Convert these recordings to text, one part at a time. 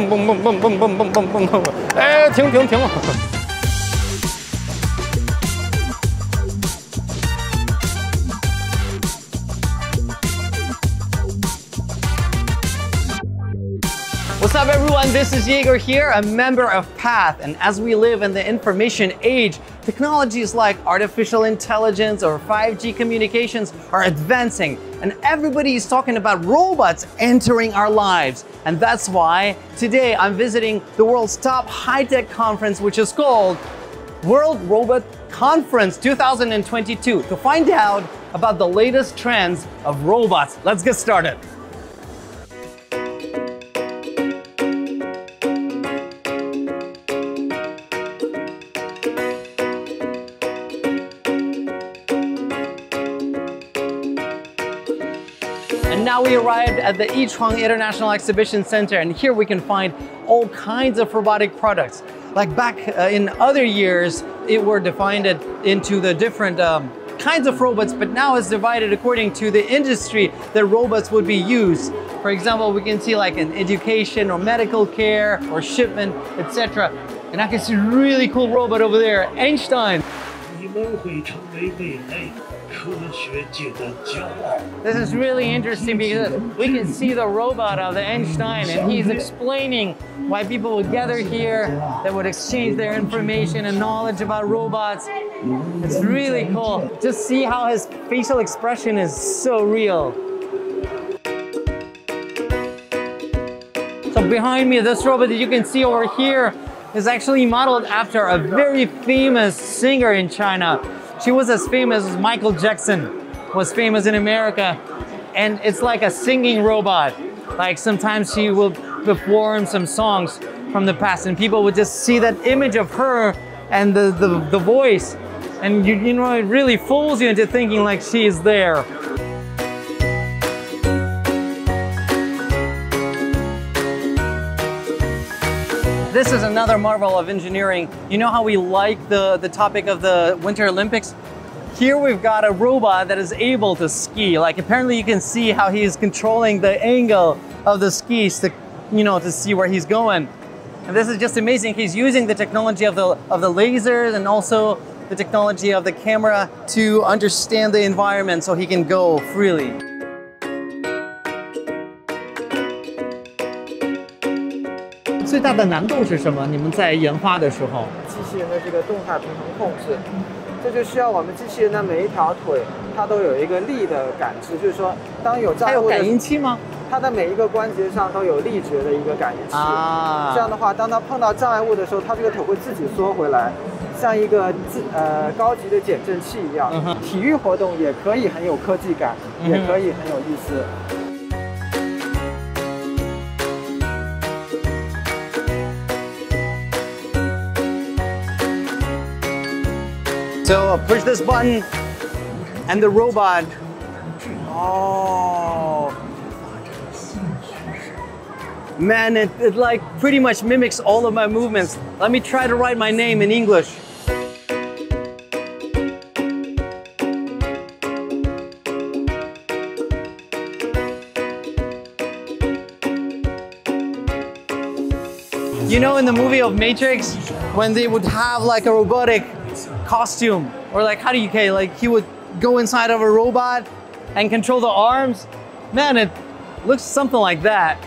蹦蹦蹦蹦蹦蹦蹦蹦蹦蹦，哎，停停停！What's up everyone, this is Jaeger here, a member of PATH. And as we live in the information age, technologies like artificial intelligence or 5G communications are advancing. And everybody is talking about robots entering our lives. And that's why today I'm visiting the world's top high-tech conference, which is called World Robot Conference 2022 to find out about the latest trends of robots. Let's get started. Now we arrived at the Yichuang International Exhibition Center and here we can find all kinds of robotic products. Like back uh, in other years, it were divided into the different um, kinds of robots, but now it's divided according to the industry that robots would be used. For example, we can see like in education or medical care or shipment, etc. And I can see a really cool robot over there, Einstein. This is really interesting because we can see the robot of the Einstein and he's explaining why people would gather here, that would exchange their information and knowledge about robots. It's really cool. Just see how his facial expression is so real. So behind me, this robot that you can see over here is actually modeled after a very famous singer in China. She was as famous as Michael Jackson was famous in America. And it's like a singing robot. Like sometimes she will perform some songs from the past and people would just see that image of her and the, the, the voice. And you, you know, it really fools you into thinking like she is there. This is another marvel of engineering. You know how we like the, the topic of the Winter Olympics? Here we've got a robot that is able to ski. Like apparently you can see how he's controlling the angle of the skis to, you know, to see where he's going. And this is just amazing. He's using the technology of the, of the lasers and also the technology of the camera to understand the environment so he can go freely. 最大的难度是什么？你们在研发的时候，机器人的这个动态平衡控制，这就需要我们机器人的每一条腿，它都有一个力的感知，就是说，当有障碍物的它有感应器吗？它的每一个关节上都有力觉的一个感应器。啊这样的话，当它碰到障碍物的时候，它这个腿会自己缩回来，像一个自呃高级的减震器一样。体育活动也可以很有科技感，嗯也可以很有意思。So uh, push this button and the robot. Oh. Man, it, it like pretty much mimics all of my movements. Let me try to write my name in English. You know, in the movie of Matrix, when they would have like a robotic costume, or like how do you say, like he would go inside of a robot and control the arms. Man, it looks something like that.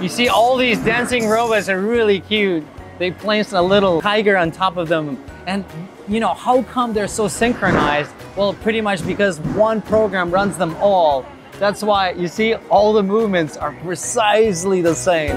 You see, all these dancing robots are really cute. They placed a little tiger on top of them. And you know, how come they're so synchronized? Well, pretty much because one program runs them all. That's why you see all the movements are precisely the same.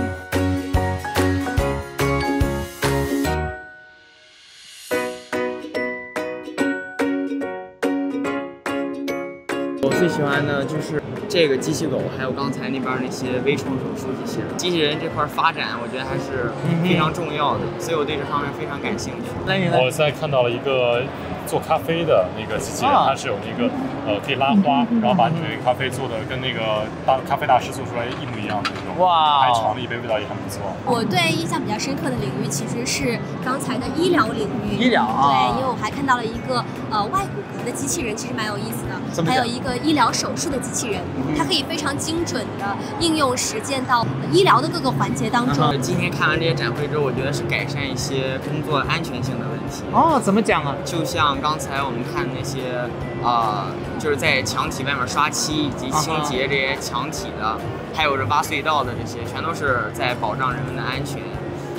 我最喜欢的就是这个机器狗，还有刚才那边那些微创手术机器人。机器人这块发展，我觉得还是非常重要的，所以我对这方面非常感兴趣。来，你呢。我现在看到了一个做咖啡的那个机器人，啊它是有那个呃可以拉花，然后把你的咖啡做的跟那个大咖啡大师做出来一模一样的那种。哇还尝了一杯，味道也很不错。我对印象比较深刻的领域其实是刚才的医疗领域。医疗啊对，因为我还看到了一个呃外骨骼的机器人，其实蛮有意思的。怎么还有一个医疗手术的机器人，它可以非常精准的应用实践到医疗的各个环节当中。呃今天看完这些展会之后，我觉得是改善一些工作安全性的问题。哦，怎么讲啊？就像刚才我们看那些，呃，就是在墙体外面刷漆以及清洁这些墙体的，还有这挖隧道的这些，全都是在保障人们的安全，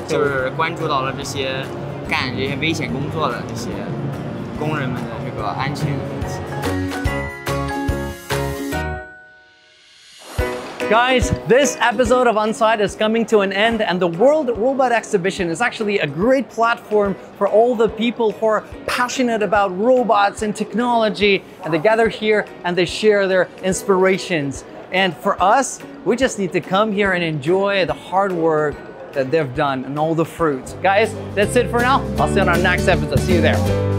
就是关注到了这些干这些危险工作的这些工人们的这个安全问题。Guys, this episode of On Site is coming to an end, and the World Robot Exhibition is actually a great platform for all the people who are passionate about robots and technology, and they gather here and they share their inspirations. And for us, we just need to come here and enjoy the hard work that they've done and all the fruits. Guys, that's it for now. I'll see you on our next episode. See you there.